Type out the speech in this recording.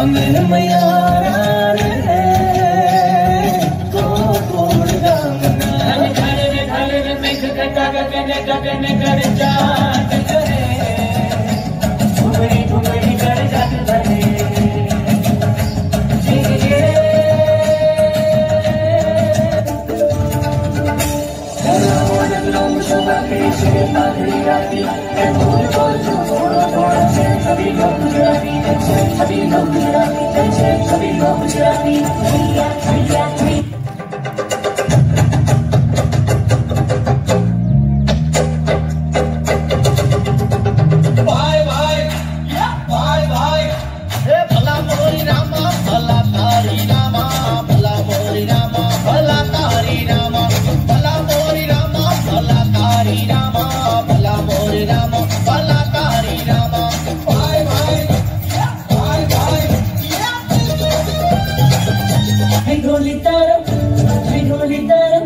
अमर मयारा गगन कर जात करे घुमड़ी घुमड़ी कर जात करे Shri Madhuri Rati, and Bhul Bhul Jhum Chubby, no, chubby, chubby, no, chubby, Regolitaro, regolitaro.